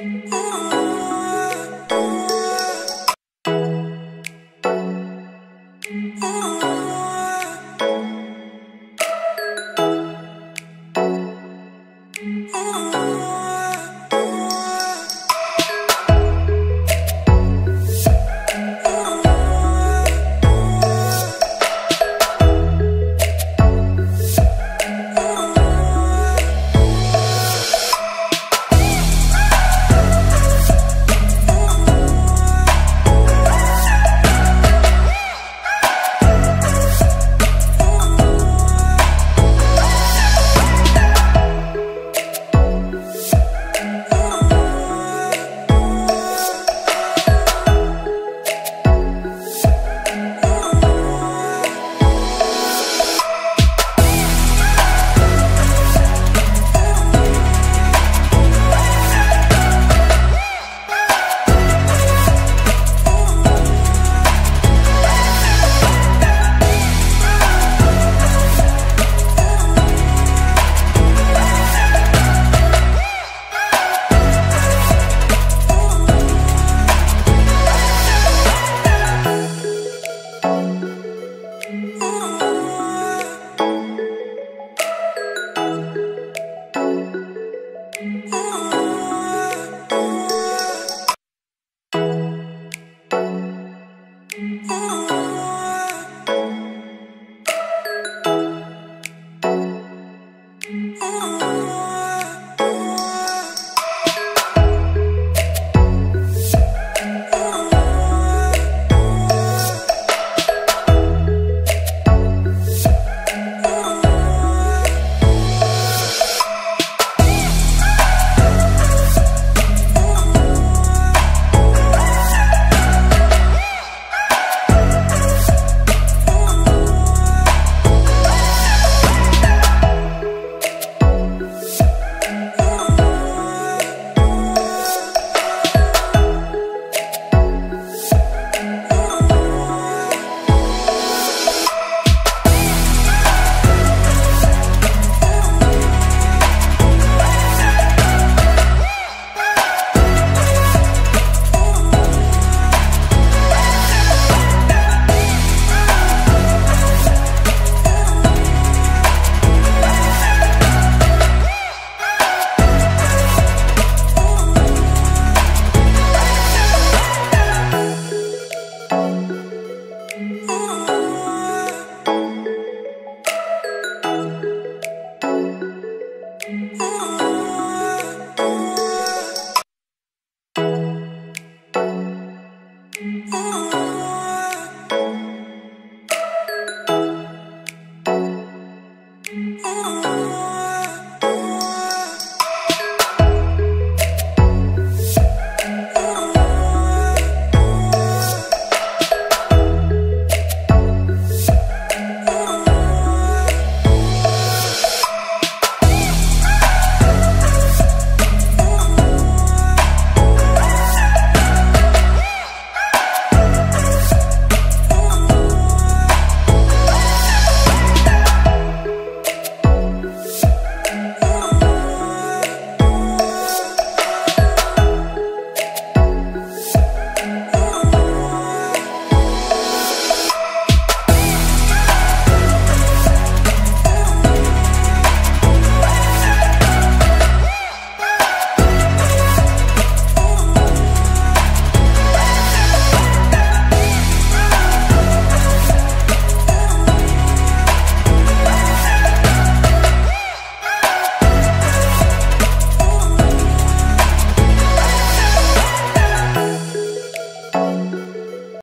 Oh. Oh.